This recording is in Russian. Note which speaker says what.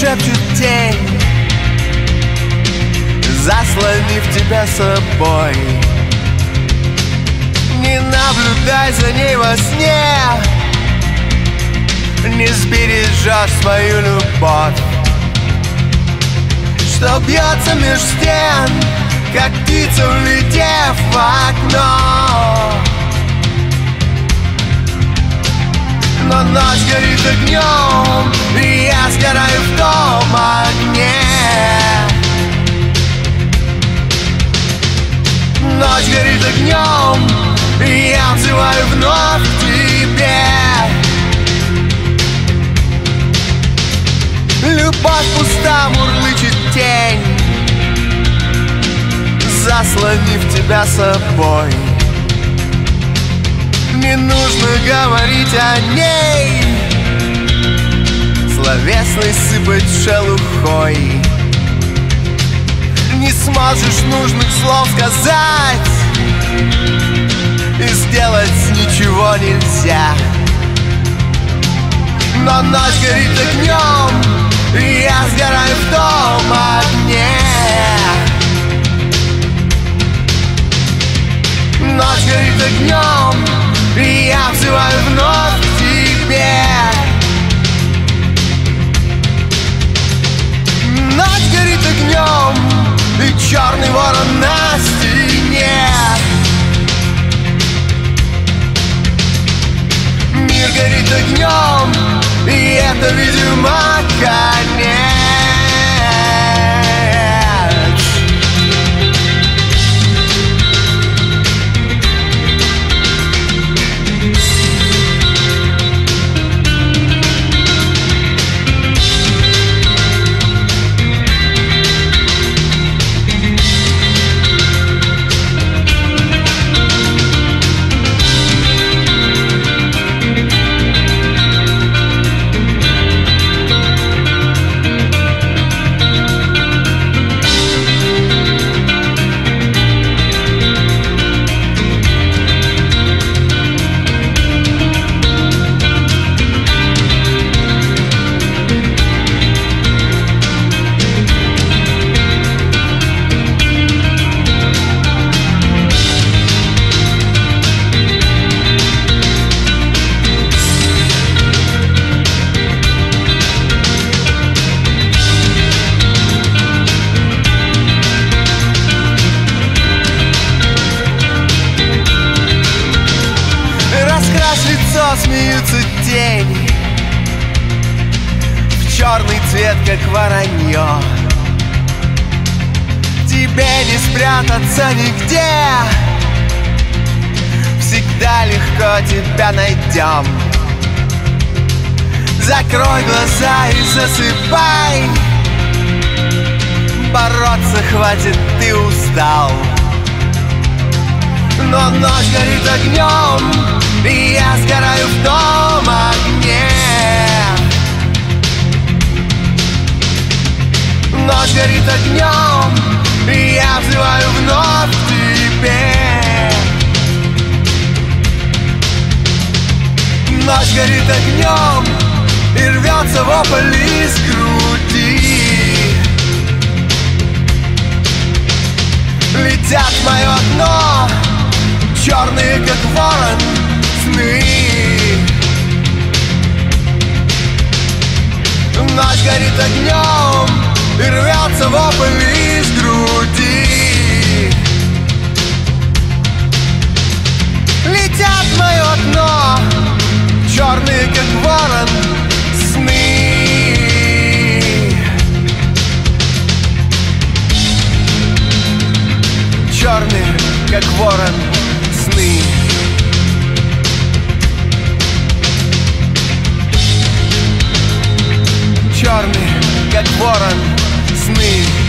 Speaker 1: шепчет тень. Заслонив тебя собой. Не наблюдай за ней во сне. Не сбережешь свою любовь. Что бьется меж стен Как птица, улетев в окно. Но ночь горит огнем огнем я взываю вновь к тебе. Любовь пуста, мурлычет тень Заслонив тебя собой. Не нужно говорить о ней. Словесной сыпать шелухой. Не сможешь нужных слов сказать И сделать ничего нельзя. Но ночь горит огнем И я сгораю в том огне. Ночь горит огнем И я взываю вновь к тебе. Ночь горит огнем И черный ворон на горит огнем И это, видимо, конец лицо, смеются тени В черный цвет, как воронье. Тебе не спрятаться нигде? Всегда легко тебя найдем Закрой глаза и засыпай. Бороться хватит, ты устал. Но ночь горит огнем И я сгораю в том Ночь горит огнем И я взываю вновь к тебе. Ночь горит огнем И рвется вопль из груди. Летят в мое окно Черные, как ворон, сны. Ночь горит огнем вопль из груди. Летят в мое окно Черные, как ворон, сны. Черные, как ворон, сны. Черные, me.